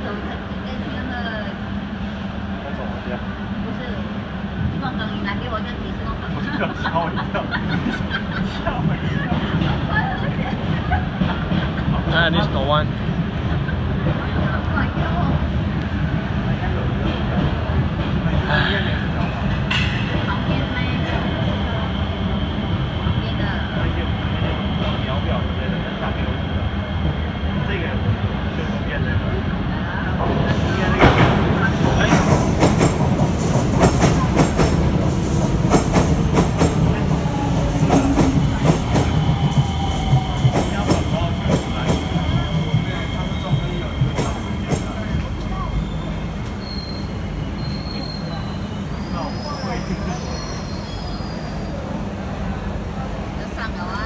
找的？不是，刚刚你拿给我看的。那你是哪 one？さんが